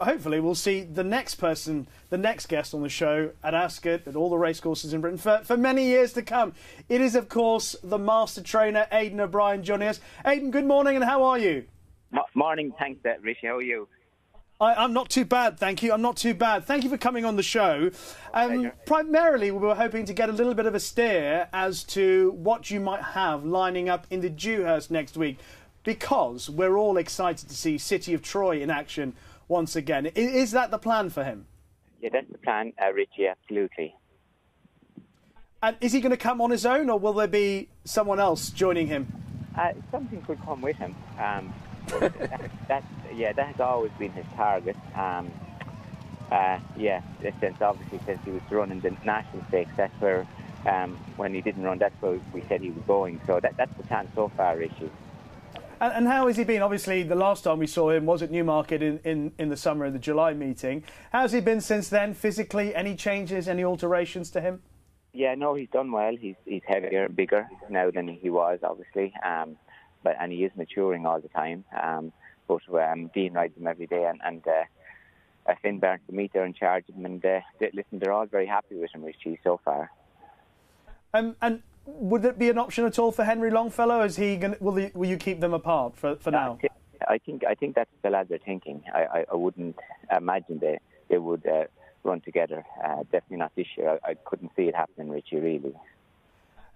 hopefully we'll see the next person, the next guest on the show at Ascot, at all the racecourses in Britain for, for many years to come. It is, of course, the master trainer, Aidan O'Brien, joining us. Aidan, good morning and how are you? morning, thanks, uh, Rishi. How are you? I, am not too bad, thank you. I'm not too bad. Thank you for coming on the show. Um, primarily, we were hoping to get a little bit of a steer as to what you might have lining up in the Dewhurst next week, because we're all excited to see City of Troy in action once again. Is, that the plan for him? Yeah, that's the plan, uh, Richie, absolutely. And is he going to come on his own, or will there be someone else joining him? Uh, something could come with him. Um, that, yeah, that has always been his target. Um, uh, yeah, since obviously since he was running the national stakes, that's where um, when he didn't run, that's where we said he was going. So that, that's the plan so far, Richie. And, and, how has he been? Obviously, the last time we saw him was at Newmarket in, in, in the summer in the July meeting. How's he been since then? Physically, any changes, any alterations to him? Yeah, no, he's done well. He's he's heavier, bigger now than he was, obviously. Um, but and he is maturing all the time. Um, but um, Dean rides him every day, and, and uh, Finn Barnes, the meet, they're in charge of him, and uh, they, listen, they're all very happy with him, Richie, so far. Um, and would it be an option at all for Henry Longfellow? Is he going will, he, will you keep them apart for, for now? I think I think that's the lads are thinking. I, I, I wouldn't imagine they they would uh, run together. Uh, definitely not this year. I, I couldn't see it happening, Richie. Really.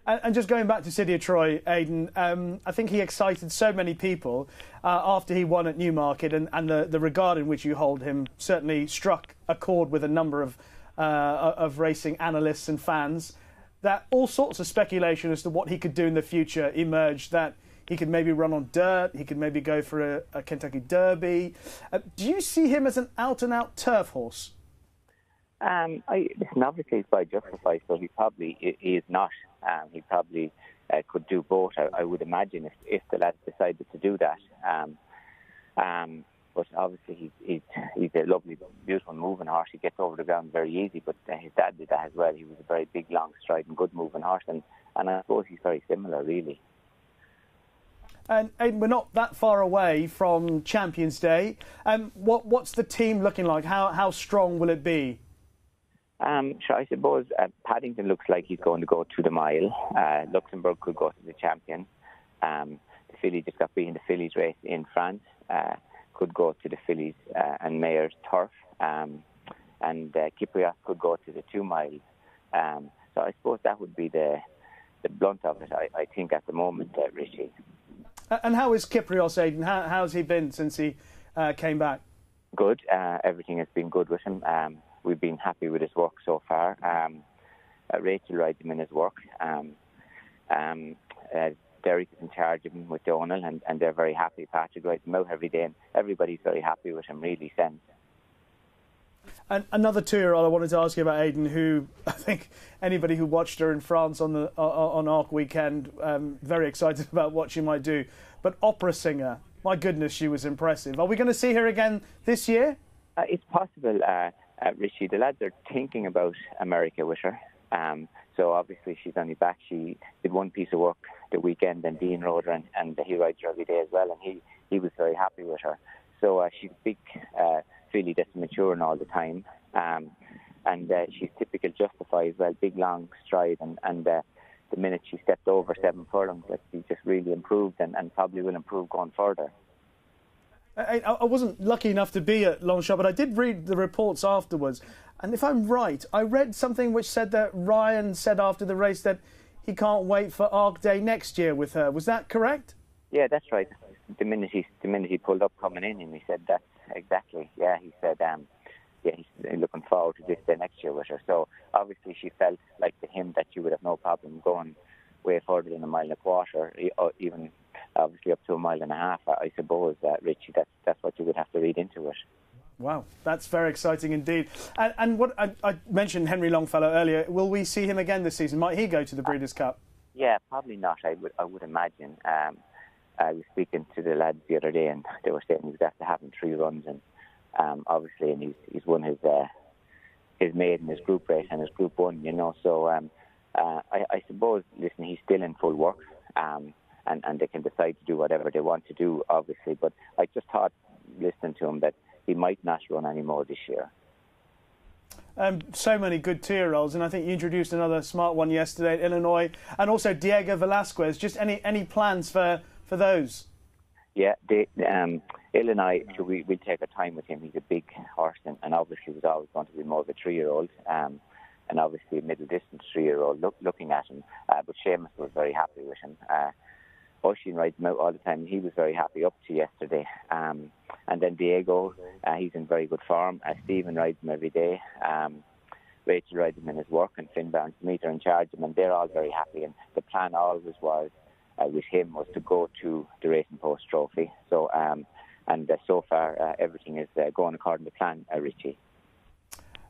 And, just going back to City of Troy, Aidan, um, I think he excited so many people uh, after he won at Newmarket, and, and the, the, regard in which you hold him certainly struck a chord with a number of, uh, of racing analysts and fans. That all sorts of speculation as to what he could do in the future emerged. That he could maybe run on dirt, he could maybe go for a, a Kentucky Derby. Uh, do you see him as an out and out turf horse? Um, I, listen, obviously he's by Justify, so he probably he is not. Um, he probably uh, could do both. I, I, would imagine if, if the lads decided to do that. Um, um, but obviously he's, he's he's a lovely, beautiful moving horse. He gets over the ground very easy. But uh, his dad did that as well. He was a very big, long striding, good moving horse, and and I suppose he's very similar, really. And, and, we're not that far away from Champions Day. Um, what, what's the team looking like? How, how strong will it be? Um, so I suppose uh, Paddington looks like he's going to go to the mile. Uh, Luxembourg could go to the champion. Um, the filly just got beaten the fillies race in France. Uh, could go to the fillies uh, and Mares turf. Um, and uh, Kyprios could go to the two miles. Um, so I suppose that would be the the blunt of it. I, I think at the moment, uh, Richie. And how is Kyprios, Aidan? How, how's he been since he uh, came back? Good. everything has been good with him. Um, we've been happy with his work so far. Um, uh, Rachel rides him in his work. Um, um, uh, Derek is in charge of him with Donal, and, and they're very happy. Patrick writes him out every day, and everybody's very happy with him, really, since. And another two-year-old I wanted to ask you about Aidan, who I think anybody who watched her in France on the uh, on Arc weekend, um, very excited about what she might do. But opera singer, my goodness, she was impressive. Are we going to see her again this year? Uh, it's possible. Uh, uh, Richie, the lads are thinking about America with her. Um, so obviously she's only back. She did one piece of work the weekend, and Dean rode her, and, and he rides her every day as well, and he, he was very happy with her. So uh, she's big uh, filly that's maturing all the time, um, and uh, she's typical Justify as well, big long stride, and, and uh, the minute she stepped over seven furlongs, like she just really improved, and, and probably will improve going further. I, I, wasn't lucky enough to be at Longchamp, but I did read the reports afterwards. And if I'm right, I read something which said that Ryan said after the race that he can't wait for Arc Day next year with her. Was that correct? Yeah, that's right. The minute he the minute he pulled up coming in, and he said that exactly. Yeah, he said, um, yeah, he's looking forward to this day next year with her. So obviously, she felt like to him that she would have no problem going way further than a mile and a quarter, even obviously up to a mile and a half. I suppose, uh, Richie, that's that's what you would have to read into it. Wow, that's very exciting indeed. And, and what I, I, mentioned Henry Longfellow earlier. Will we see him again this season? Might he go to the Breeders' Cup? Yeah, probably not. I would I would imagine. Um, I was speaking to the lads the other day, and they were saying he's after having three runs, and um, obviously, and he's he's won his uh, his maiden, his group race, and his group one. You know, so um, uh, I, I suppose. Listen, he's still in full work. Um, and, and they can decide to do whatever they want to do, obviously. But I just thought, listening to him, that he might not run anymore this year. Um, so many good two-year-olds, and I think you introduced another smart one yesterday at Illinois, and also Diego Velazquez. Just any any plans for for those? Yeah, the, um, Illinois, we we take our time with him. He's a big horse, and, and obviously was always going to be more of a three-year-old, um, and obviously a middle-distance three-year-old look, looking at him. Uh, but Seamus was very happy with him. Uh, Oisin rides him out all the time. and He was very happy up to yesterday. Um, and then Diego, uh, he's in very good form. Uh, Stephen rides him every day. Um, Rachel rides him in his work, and Finn Barnes Meter in charge of him, and they're all very happy. And the plan always was uh, with him was to go to the Racing Post Trophy. So, um, and uh, so far uh, everything is uh, going according to plan, uh, Richie.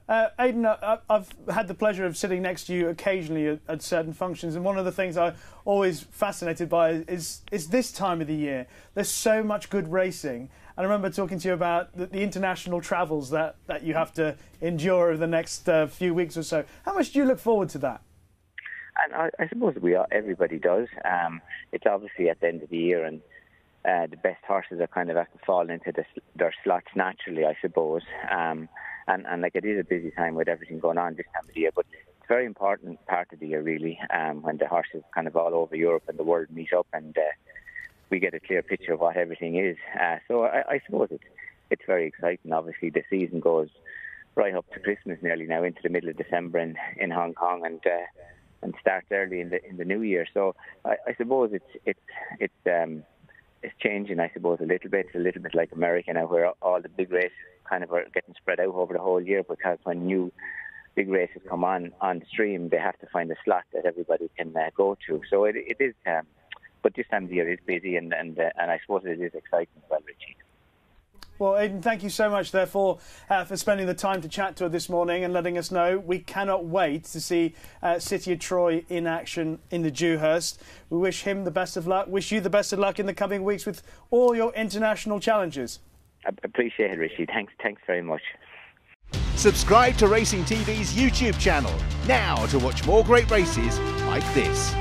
Uh, Aidan, uh, I've had the pleasure of sitting next to you occasionally at, at, certain functions, and one of the things I'm always fascinated by is, is this time of the year. There's so much good racing. And I remember talking to you about the, the international travels that, that you have to endure over the next uh, few weeks or so. How much do you look forward to that? And I, I suppose we are, everybody does. Um, it's obviously at the end of the year, and uh, the best horses are kind of have to fall into the, their slots naturally, I suppose. Um, and, and like it is a busy time with everything going on this time of the year, but it's a very important part of the year really, um, when the horses kind of all over Europe and the world meet up and uh, we get a clear picture of what everything is. Uh, so I, I suppose it's it's very exciting. Obviously, the season goes right up to Christmas nearly now into the middle of December in, in Hong Kong and uh, and starts early in the in the new year. So I, I suppose it's it's it's um, it's changing. I suppose a little bit. It's a little bit like America now, where all the big races kind of are getting spread out over the whole year because when new big races come on on stream, they have to find a slot that everybody can uh, go to. So it, it is, um, but this time of year is busy, and and uh, and I suppose it is exciting as well, Richie. Well, Aidan, thank you so much, therefore, uh, for spending the time to chat to us this morning and letting us know. We cannot wait to see uh, City of Troy in action in the Dewhurst. We wish him the best of luck. Wish you the best of luck in the coming weeks with all your international challenges. I appreciate it, Richie. Thanks, thanks very much. Subscribe to Racing TV's YouTube channel now to watch more great races like this.